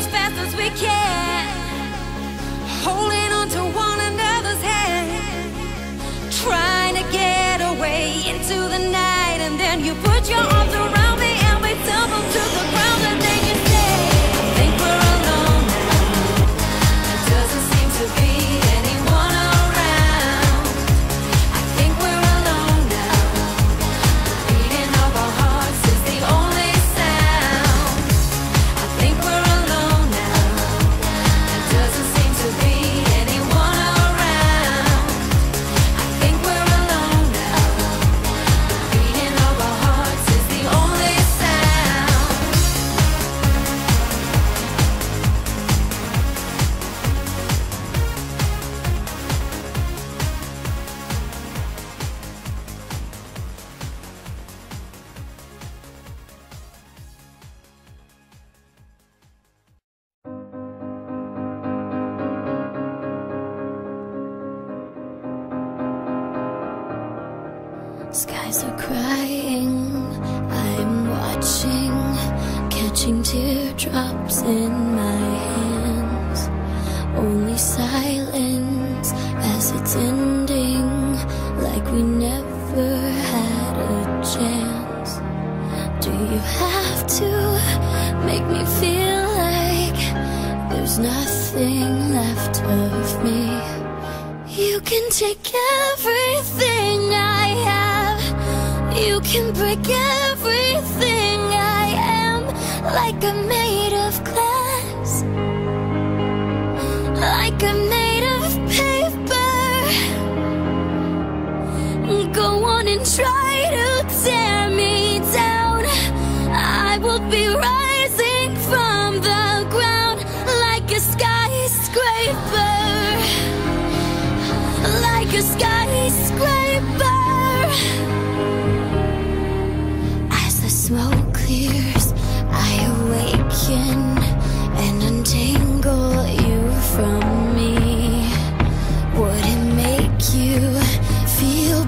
as fast as we can. Holding on to one another's hand. Trying to get away into the night. And then you put your arms around me and we tumble Skies are crying, I'm watching, catching teardrops in my hands. Only silence as it's ending, like we never had a chance. Do you have to make me feel like there's nothing left of me? You can take everything can break everything I am. Like I'm made of glass. Like I'm made of paper. Go on and try to tear me down. I will be right feel